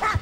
Not